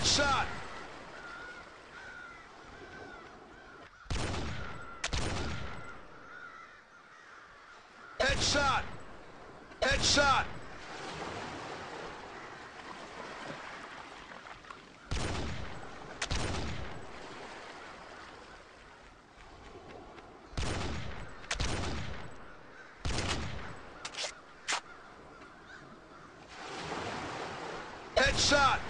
Headshot! Headshot! Headshot!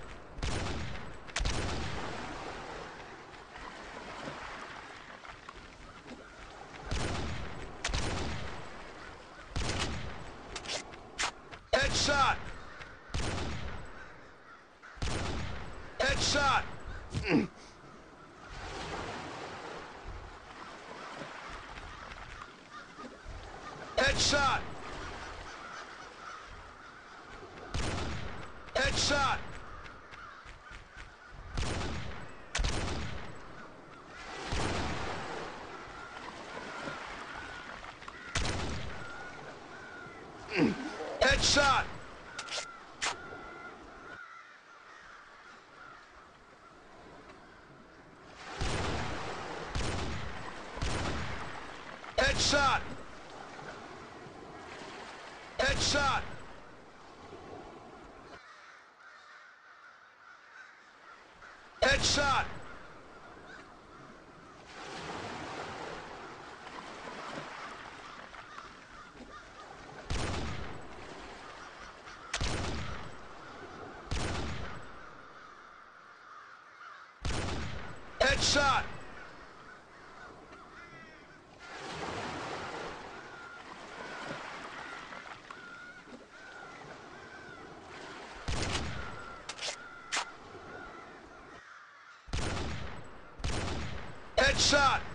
Headshot! Headshot! Headshot! Headshot! Mm. Headshot! Headshot! Headshot! Headshot! Shot. Headshot.